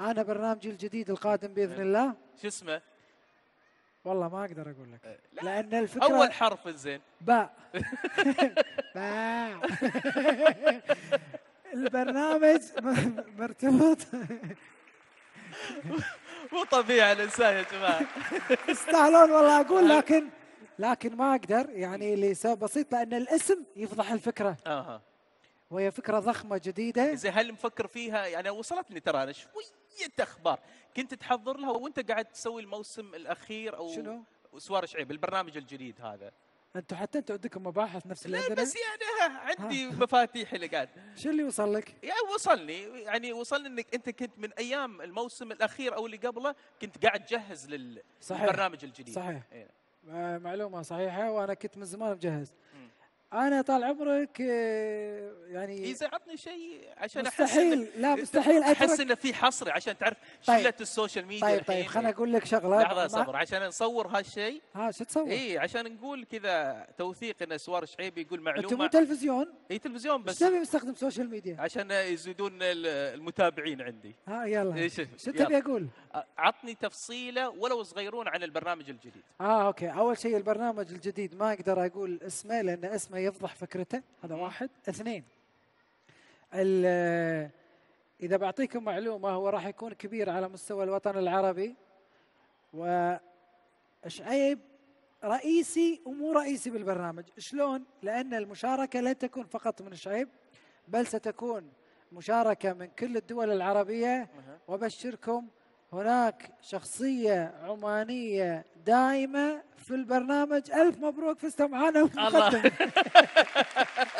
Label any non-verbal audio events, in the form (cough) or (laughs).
أنا برنامجي الجديد القادم بإذن الله. شو اسمه؟ والله ما أقدر أقول لك. أه، لا. لأن الفكرة أول حرف زين باء. (laughs) باء. البرنامج مرتبط مو طبيعي الإنسان يا جماعة. (laughs) يستاهلون والله أقول لكن لكن ما أقدر يعني لسبب بسيط لأن الاسم يفضح الفكرة. أها. وهي فكرة ضخمة جديدة زين هل مفكر فيها يعني وصلتني ترى أنا شوية أخبار كنت تحضر لها وأنت قاعد تسوي الموسم الأخير أو شنو؟ سوار شعيب البرنامج الجديد هذا أنتم حتى أنتم عندكم مباحث نفس اللي لا عندنا بس يعني عندي مفاتيح اللي قاعد شو اللي وصل لك؟ يعني وصلني يعني وصلني إنك أنت كنت من أيام الموسم الأخير أو اللي قبله كنت قاعد تجهز. للبرنامج الجديد صحيح. إيه. معلومة صحيحة وأنا كنت من زمان مجهز مم. أنا طال عمرك آه، يعني إذا عطني شيء عشان أحس مستحيل إن- لا مستحيل أحس اترك إنه في حصري عشان تعرف طيب. شلة ال social media طيب طيب. خليني أقول لك شغلة لحظة صبر عشان نصور هالشيء ها شو تسوي؟ اي عشان نقول كذا توثيق إن سوار شعيبي يقول انت مو معلومه تلفزيون اي تلفزيون بس تبي مستخدم social media عشان يزيدون ال- المتابعين عندي ها يلا شو. تبي أقول؟ عطني تفصيلة ولو صغيرون عن البرنامج الجديد آه أوكي أول شيء البرنامج الجديد ما أقدر أقول اسمه لأن اسمه يفضح فكرته؟ هذا. واحد. اثنين إذا بعطيكم معلومة هو راح يكون كبير على مستوى الوطن العربي وشعيب رئيسي ومو رئيسي بالبرنامج. شلون؟ لأن المشاركة لن تكون فقط من شعيب بل ستكون مشاركة من كل الدول العربية. أها. هناك شخصية عمانية دائمة في البرنامج ألف مبروك فزتوا معنا الله. ومقدم (laughs)